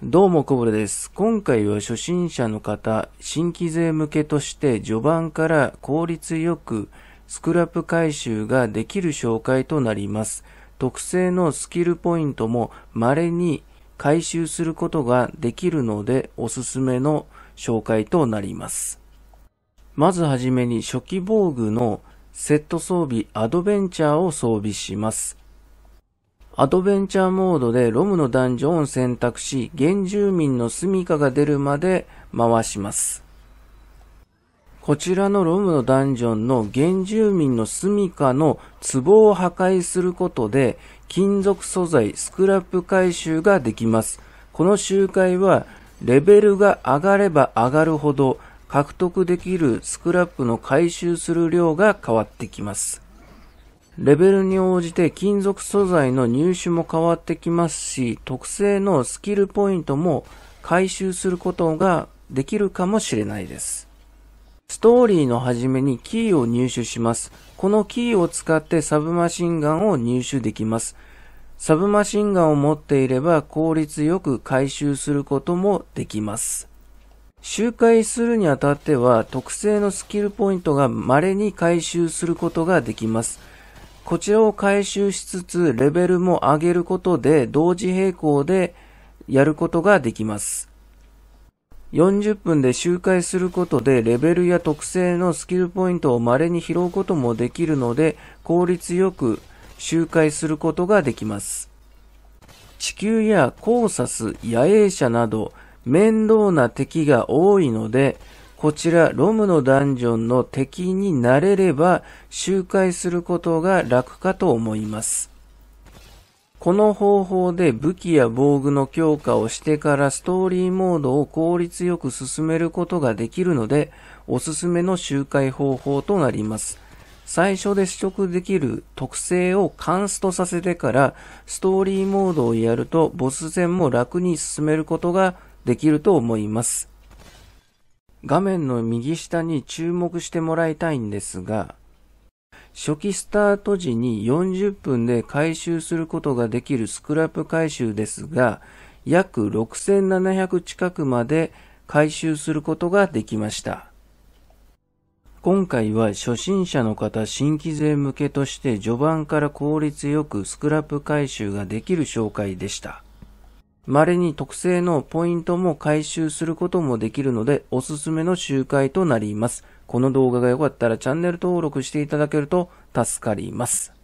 どうも、こぼれです。今回は初心者の方、新規税向けとして序盤から効率よくスクラップ回収ができる紹介となります。特製のスキルポイントも稀に回収することができるのでおすすめの紹介となります。まずはじめに初期防具のセット装備アドベンチャーを装備します。アドベンチャーモードでロムのダンジョンを選択し、原住民の住処が出るまで回します。こちらのロムのダンジョンの原住民の住処の壺を破壊することで、金属素材スクラップ回収ができます。この集会は、レベルが上がれば上がるほど、獲得できるスクラップの回収する量が変わってきます。レベルに応じて金属素材の入手も変わってきますし、特性のスキルポイントも回収することができるかもしれないです。ストーリーの初めにキーを入手します。このキーを使ってサブマシンガンを入手できます。サブマシンガンを持っていれば効率よく回収することもできます。周回するにあたっては特性のスキルポイントが稀に回収することができます。こちらを回収しつつ、レベルも上げることで、同時並行でやることができます。40分で周回することで、レベルや特性のスキルポイントを稀に拾うこともできるので、効率よく周回することができます。地球やコーサス、野営者など、面倒な敵が多いので、こちら、ロムのダンジョンの敵になれれば、周回することが楽かと思います。この方法で武器や防具の強化をしてからストーリーモードを効率よく進めることができるので、おすすめの周回方法となります。最初で取得できる特性をカンストさせてからストーリーモードをやるとボス戦も楽に進めることができると思います。画面の右下に注目してもらいたいんですが、初期スタート時に40分で回収することができるスクラップ回収ですが、約6700近くまで回収することができました。今回は初心者の方新規税向けとして序盤から効率よくスクラップ回収ができる紹介でした。稀に特製のポイントも回収することもできるので、おすすめの集会となります。この動画が良かったらチャンネル登録していただけると助かります。